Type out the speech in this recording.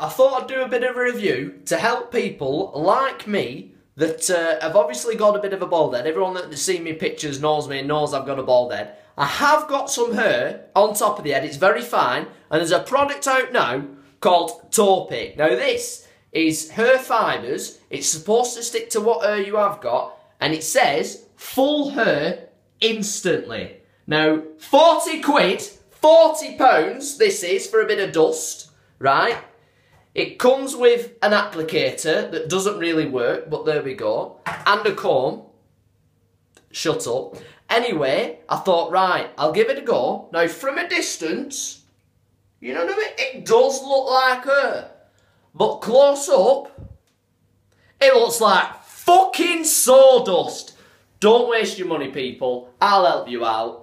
I thought I'd do a bit of a review to help people like me that uh, have obviously got a bit of a bald head. Everyone that's seen me pictures knows me and knows I've got a bald head. I have got some hair on top of the head, it's very fine, and there's a product out now called Toppik. Now this is hair fibres, it's supposed to stick to what hair you have got, and it says full hair instantly. Now, 40 quid, 40 pounds this is for a bit of dust, right? It comes with an applicator that doesn't really work, but there we go, and a comb. Shut up. Anyway, I thought, right, I'll give it a go. Now, from a distance, you know what I mean? It does look like her. But close up, it looks like fucking sawdust. Don't waste your money, people. I'll help you out.